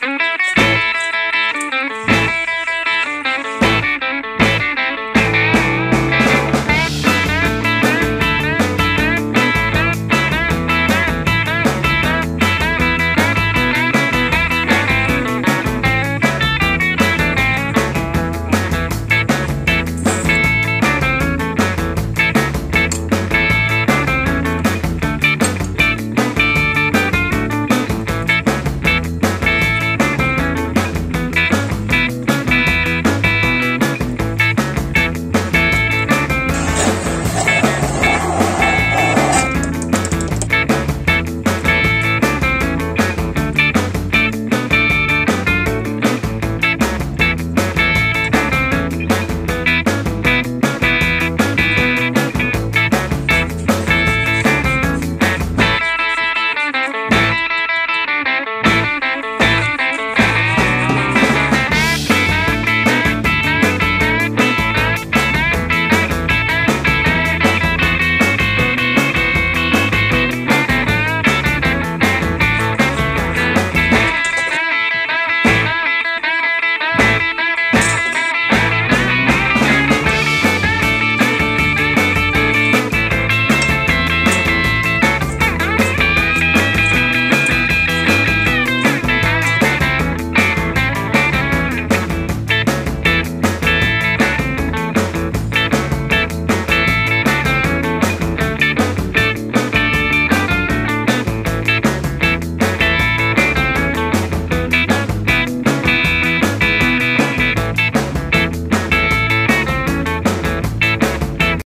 you